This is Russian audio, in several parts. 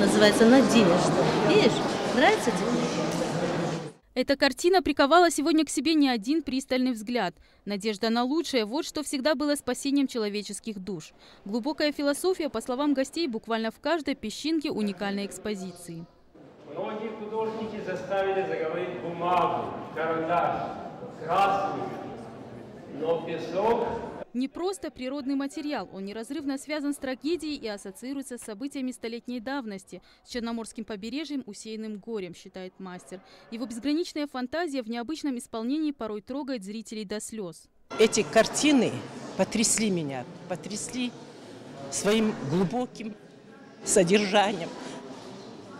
называется «Надежда». Видишь? Нравится тебе? Эта картина приковала сегодня к себе не один пристальный взгляд. Надежда на лучшее – вот что всегда было спасением человеческих душ. Глубокая философия, по словам гостей, буквально в каждой песчинке уникальной экспозиции. Многие художники заставили заговорить бумагу, карандаш, краску, но песок Не просто природный материал, он неразрывно связан с трагедией и ассоциируется с событиями столетней давности, с Черноморским побережьем, усеянным горем, считает мастер. Его безграничная фантазия в необычном исполнении порой трогает зрителей до слез. Эти картины потрясли меня, потрясли своим глубоким содержанием.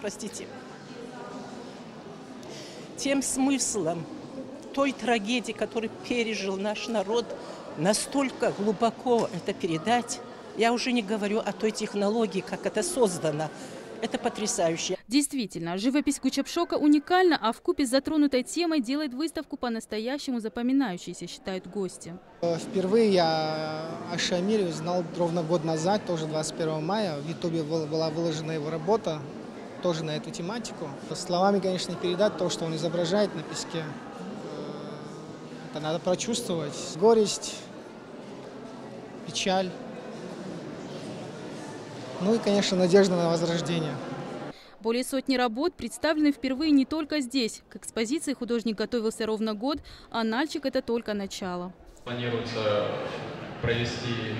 Простите. Тем смыслом той трагедии, которую пережил наш народ, настолько глубоко это передать. Я уже не говорю о той технологии, как это создано. Это потрясающе. Действительно, живопись Кучапшока уникальна, а в купе с затронутой темой делает выставку по-настоящему запоминающейся, считают гости. Впервые я о Шамире узнал ровно год назад, тоже 21 мая. В Ютубе была выложена его работа, тоже на эту тематику. Словами, конечно, не передать то, что он изображает на песке. Это надо прочувствовать. Горесть, печаль. Ну и, конечно, надежда на возрождение. Более сотни работ представлены впервые не только здесь. К экспозиции художник готовился ровно год, а «Нальчик» – это только начало. Планируется провести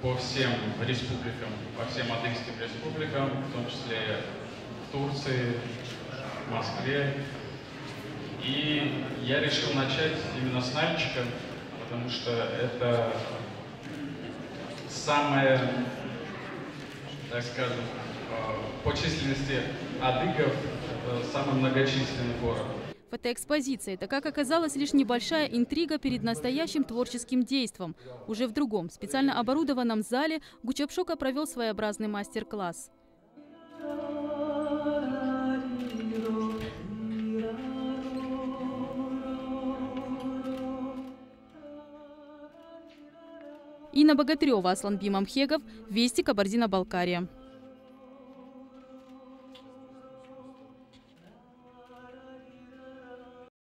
по всем республикам, по всем адыгским республикам, в том числе в Турции, в Москве. И я решил начать именно с Нальчика, потому что это самое так скажем, э, по численности адыгов самый многочисленный город. Фотоэкспозиция – это, как оказалось, лишь небольшая интрига перед настоящим творческим действом. Уже в другом, специально оборудованном зале Гучапшока провел своеобразный мастер-класс. Инна Богатырева, Аслан Бимамхегов, Вести, Кабардино-Балкария.